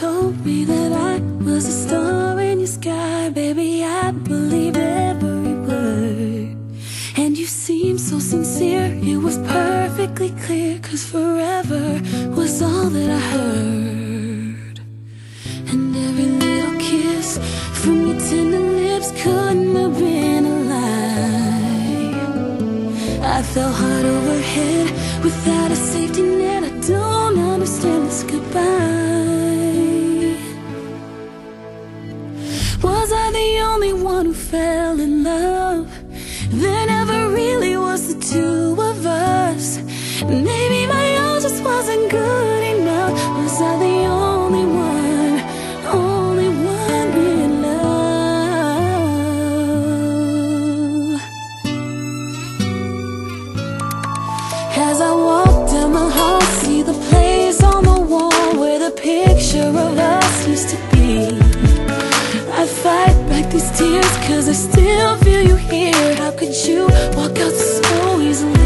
told me that I was a star in your sky, baby, I believe every word. And you seemed so sincere, it was perfectly clear, cause forever was all that I heard. And every little kiss from your tender lips couldn't have been a lie. I fell heart over head without a safety net. I Maybe my all just wasn't good enough. Was I the only one, only one in love? As I walk down my hall, see the place on the wall where the picture of us used to be. I fight back these tears, cause I still feel you here. How could you walk out so easily?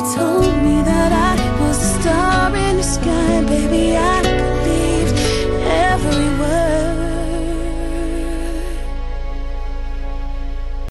told me that I was a star in the sky, baby, I